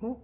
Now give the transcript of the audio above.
어?